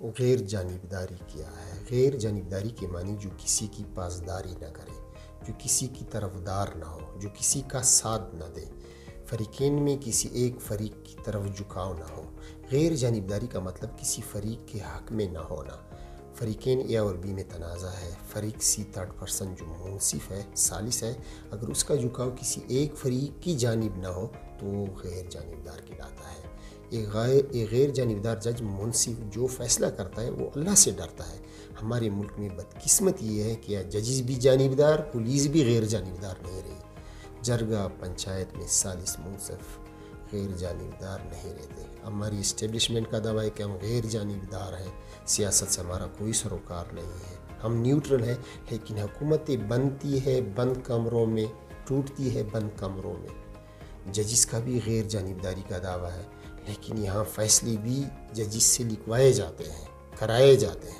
गैर जानबदारी किया है। गैर जानबदारी के मानी जो किसी की पासदारी ना करे, जो किसी की तरफदार ना हो, जो किसी का साथ ना दे। फ़रीक़ैन में किसी एक फ़रीक की तरफ़ झुकाव ना हो। गैर जानबदारी का मतलब किसी फ़रीक के हक़ में ना होना। फ़रीक़ैन ए और बी में तनाज़ा है। फ़रीक सी थर्ड पर्सन जो मुनसिफ है, सालिस है। अगर उसका झुकाव किसी एक फ़रीक की जानब ना हो तो वो गैर जानबदार कहलाता है। एक गैर जानबदार जज मुनसिफ जो फ़ैसला करता है, वो अल्लाह से डरता है। हमारे मुल्क में बदकिस्मत ये है कि जजिस भी जानबदार, पुलिस भी गैर जानबदार नहीं रही। जरगा पंचायत में सालिस मुनसफ गैर जानबदार नहीं रहते। हमारी इस्टेब्लिशमेंट का दावा है कि हम गैर जानबदार हैं। सियासत से हमारा कोई सरोकार नहीं है। हम न्यूट्रल हैं, लेकिन हुकूमतें बनती है बंद कमरों में, टूटती है बंद कमरों में। जजिस का भी गैर जानबदारी का दावा है। लेकिन यहाँ फैसले भी जजिस से लिखवाए जाते हैं कराए जाते हैं।